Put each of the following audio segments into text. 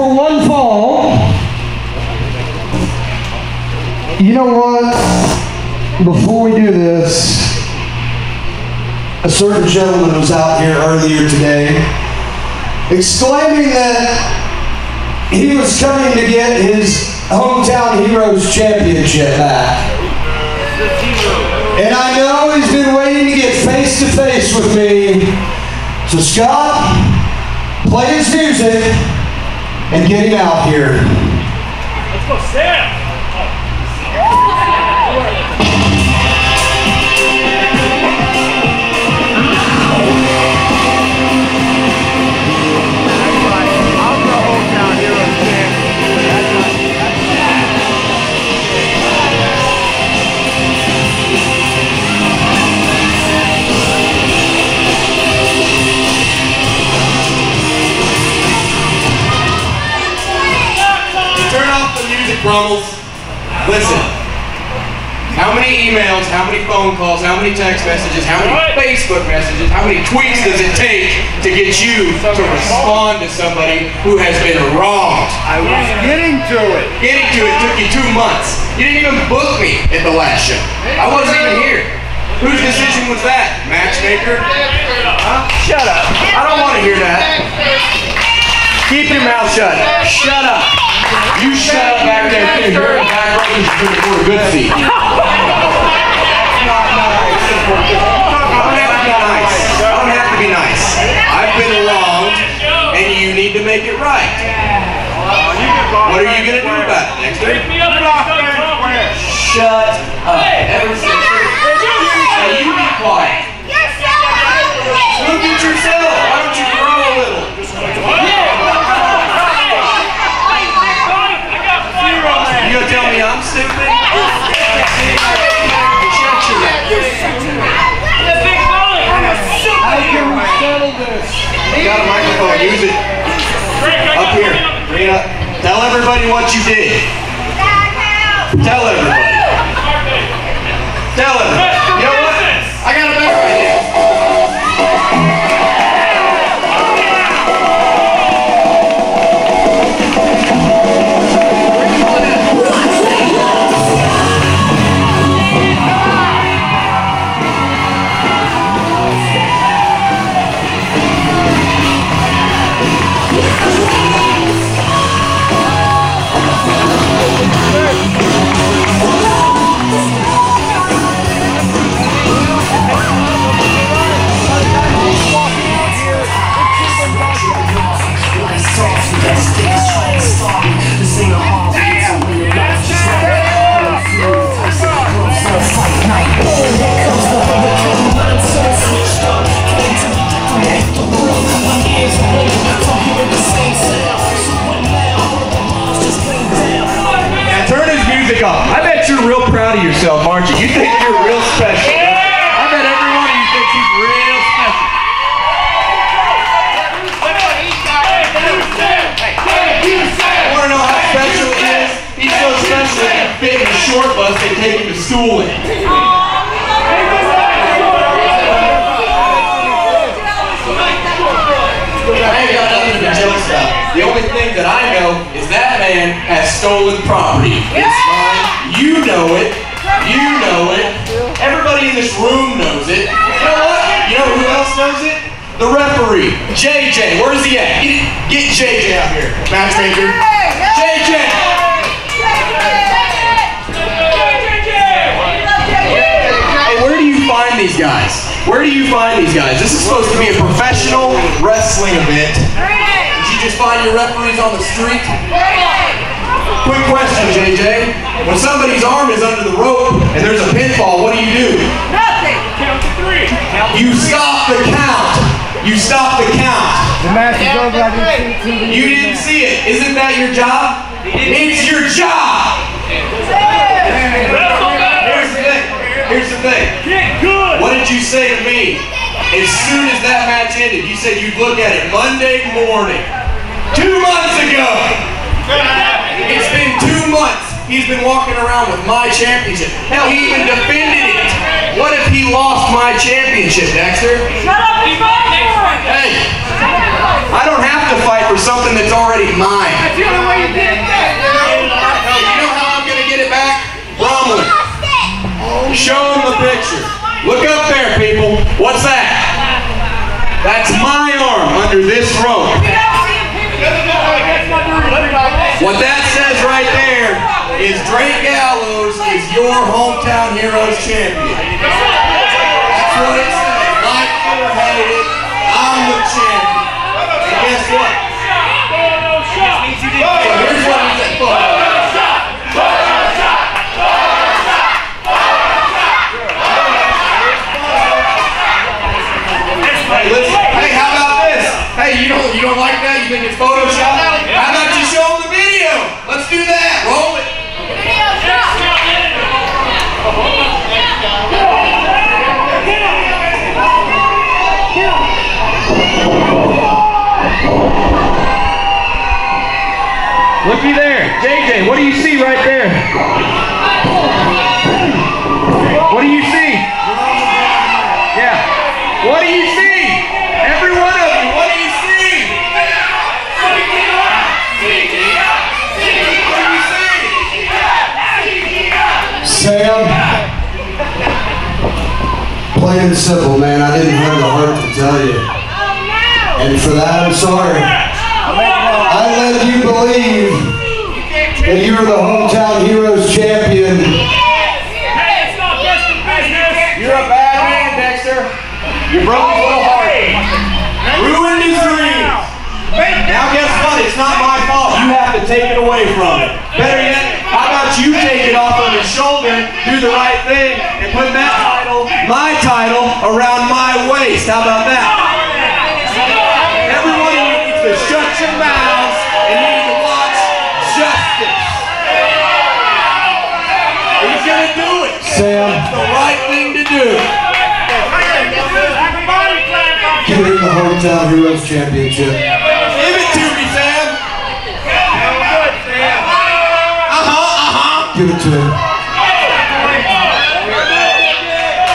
For one fall, you know what? Before we do this, a certain gentleman was out here earlier today exclaiming that he was coming to get his hometown heroes championship back. And I know he's been waiting to get face to face with me. So Scott, play his music and get him out here. Let's go, Sam! Off Brummels. Listen. How many emails, how many phone calls, how many text messages, how many Facebook messages, how many tweets does it take to get you to respond to somebody who has been wronged? I was getting to it. Getting to it took you two months. You didn't even book me at the last show. I wasn't even here. Whose decision was that? Matchmaker? Huh? Shut up. I don't want to hear that. Keep your mouth shut. Shut up. You shut up back there too. You're in the back row because you couldn't afford a good seat. I don't have to be nice. I don't have to be nice. I've been wronged, and you need to make it right. What are you gonna do about it, Dexter? Pick me up and I'll go talking. Shut up. Ever since Now you be quiet. Look at yourself. Why don't you grow a little? You gonna tell me I'm stupid? Shut your mouth. How can we settle this? You got a microphone. Use it. Up here. Bring it up. Tell everybody what you did. Tell everybody. Tell everybody. About. The only thing that I know is that man has stolen property. It's mine. You know it. You know it. Everybody in this room knows it. You know what? You know who else knows it? The referee. JJ. Where's he at? Get, get JJ out here. Matchmaker. JJ. Find these guys? Where do you find these guys? This is supposed to be a professional wrestling event. Did you just find your referees on the street? Quick question, JJ. When somebody's arm is under the rope and there's a pinfall, what do you do? Nothing. Count to three. You stop the count. You stop the count. The match is over. I didn't see it. You didn't see it. Isn't that your job? It's your job. Here's the thing. Here's the thing. You say to me? As soon as that match ended, you said you'd look at it Monday morning. Two months ago. It's been two months. He's been walking around with my championship. Hell, he even defended it. What if he lost my championship, Dexter? Shut up and fight. Hey, I don't have to fight for something that's already mine. That's the only way you did that. You know how I'm gonna get it back? Bromley. Show him the picture. Look up there, people. What's that? That's my arm under this rope. What that says right there is Drake Gallows is your hometown heroes champion. That's what it says. Looky there, JJ. What do you see right there? What do you see? Yeah. What do you see? Every one of you. What do you see? Sam, plain and simple, man. I didn't have the heart to tell you. And for that, I'm sorry. Let you believe that you were the hometown heroes champion. Hey, it's not best in business. You're a bad man, Dexter. You broke his little heart. Ruined his dreams. Now guess what? It's not my fault. You have to take it away from him. Better yet, how about you take it off of his shoulder, do the right thing, and put that title, my title, around my waist. How about that? Sam, It's the right thing to do. give him the hometown heroes championship. Give it to me, Sam. Uh-huh, uh-huh. Give it to him.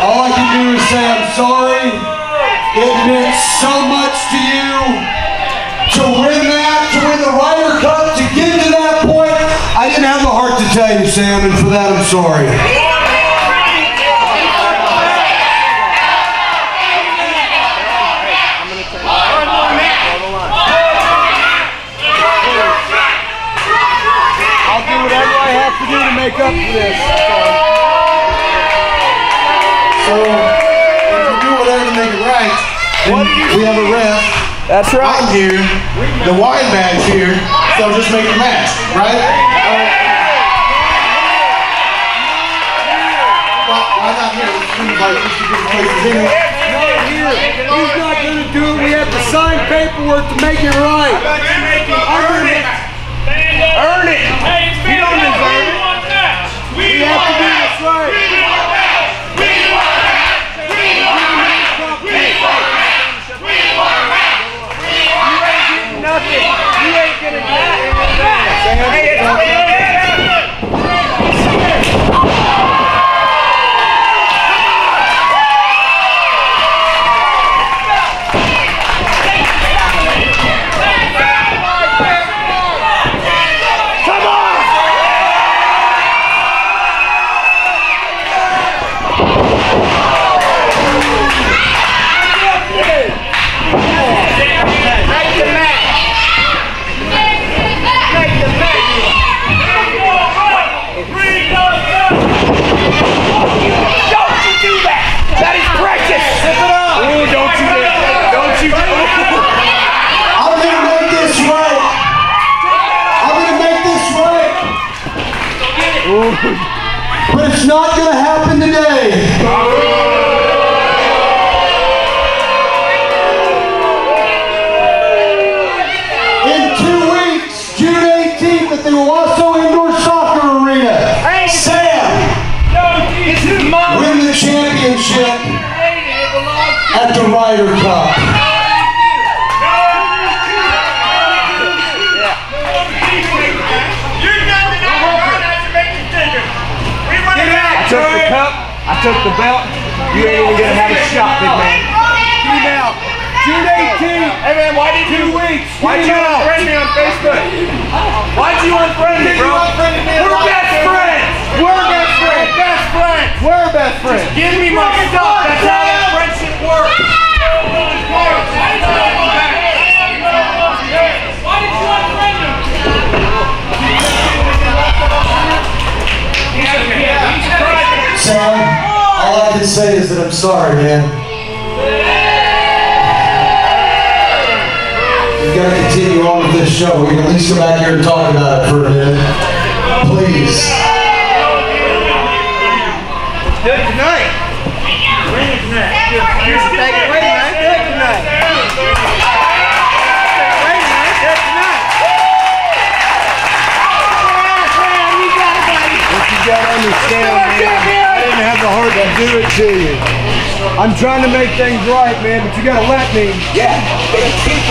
All I can do is say I'm sorry. It meant so much to you to win that, to win the Ryder Cup, to get to that point. I didn't have the heart to tell you, Sam, and for that I'm sorry. I'll do whatever I have to do to make up for this. So, if you do whatever to make it right, we have a ref. That's right. I'm here, the wine bag's here, so just make the match, right? Why not here? Like this is a good place to be. Not here. He's not going to do it. We have to sign paperwork to make it right. Hey, But it's not gonna happen today. In two weeks, June 18th, at the Wausau Indoor Soccer Arena, Sam. Win the championship at the Ryder Cup. I took the belt. You ain't even to have a shot, big man. Him out. June 18th. Hey man, why did Two you weeks. Why'd you Get him out. unfriend me on Facebook? Why'd you unfriend me, bro? You unfriended me We're best friends. We're best friends. Best friends. We're best friends. Give me my stuff. That's how say is that I'm sorry, man. We've gotta continue on with this show. We can at least come back here and talk about it for a minute. Please. Good. You. I'm trying to make things right, man, but you gotta let me. Yeah.